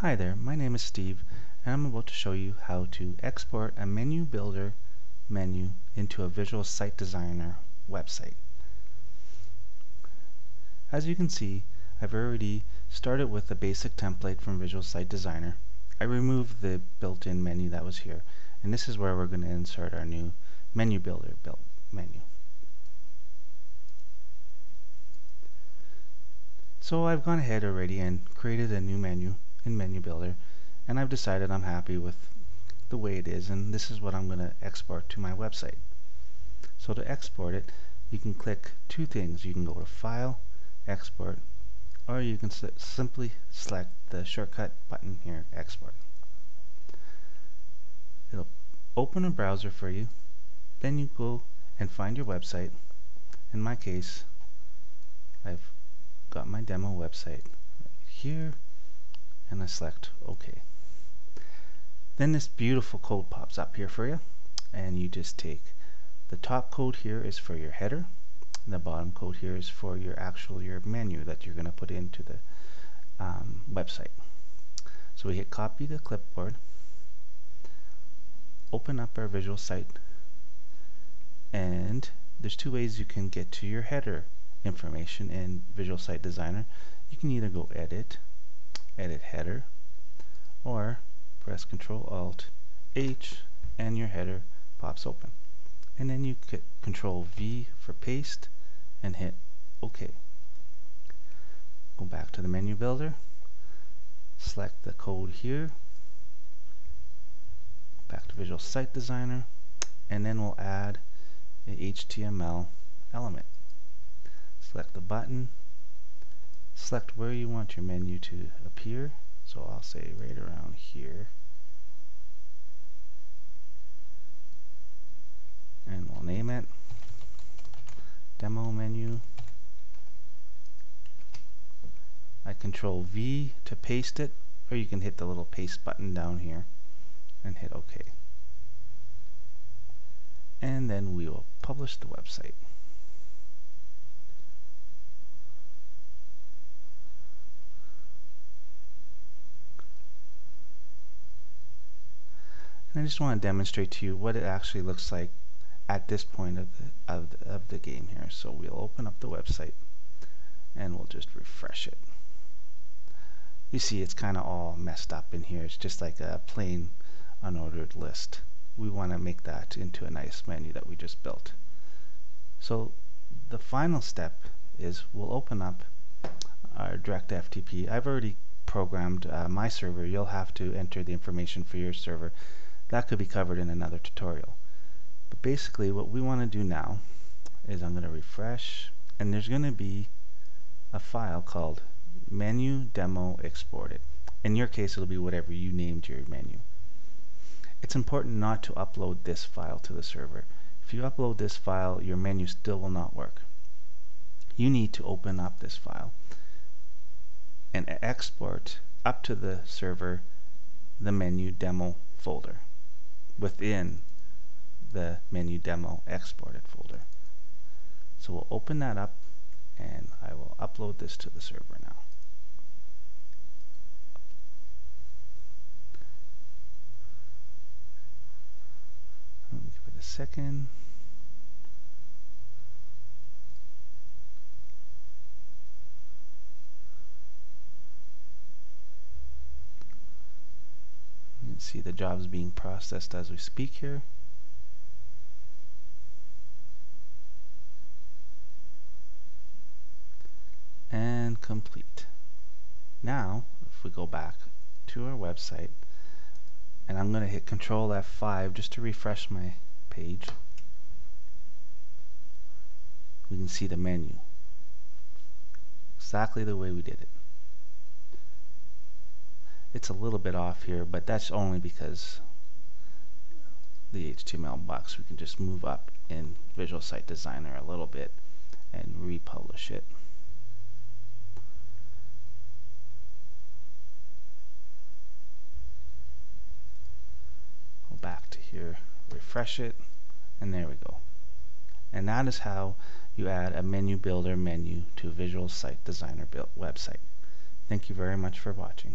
Hi there, my name is Steve and I'm about to show you how to export a menu builder menu into a Visual Site Designer website. As you can see, I've already started with a basic template from Visual Site Designer. I removed the built-in menu that was here and this is where we're going to insert our new menu builder built menu. So I've gone ahead already and created a new menu in Menu Builder and I've decided I'm happy with the way it is and this is what I'm going to export to my website. So to export it you can click two things. You can go to File, Export or you can simply select the shortcut button here, Export. It'll open a browser for you then you go and find your website. In my case I've got my demo website right here and I select OK. Then this beautiful code pops up here for you and you just take the top code here is for your header the bottom code here is for your actual your menu that you're going to put into the um, website. So we hit copy the clipboard open up our visual site and there's two ways you can get to your header information in Visual Site Designer. You can either go edit edit header or press Control Alt H and your header pops open. And then you hit Control V for paste and hit OK go back to the menu builder select the code here back to Visual Site Designer and then we'll add a HTML element. Select the button select where you want your menu to appear. So I'll say right around here. And we'll name it. Demo menu. I control V to paste it or you can hit the little paste button down here and hit OK. And then we will publish the website I just want to demonstrate to you what it actually looks like at this point of the, of the, of the game here. So we'll open up the website and we'll just refresh it. You see it's kind of all messed up in here. It's just like a plain unordered list. We want to make that into a nice menu that we just built. So the final step is we'll open up our direct FTP. I've already programmed uh, my server. You'll have to enter the information for your server that could be covered in another tutorial. But basically what we want to do now is I'm going to refresh and there's going to be a file called menu demo exported. In your case it'll be whatever you named your menu. It's important not to upload this file to the server. If you upload this file your menu still will not work. You need to open up this file and export up to the server the menu demo folder within the menu demo exported folder. So we'll open that up and I will upload this to the server now. Give it a second. See the jobs being processed as we speak here. And complete. Now, if we go back to our website, and I'm going to hit Control F5 just to refresh my page, we can see the menu exactly the way we did it it's a little bit off here but that's only because the HTML box we can just move up in Visual Site Designer a little bit and republish it. Go back to here refresh it and there we go. And that is how you add a menu builder menu to a Visual Site Designer built website. Thank you very much for watching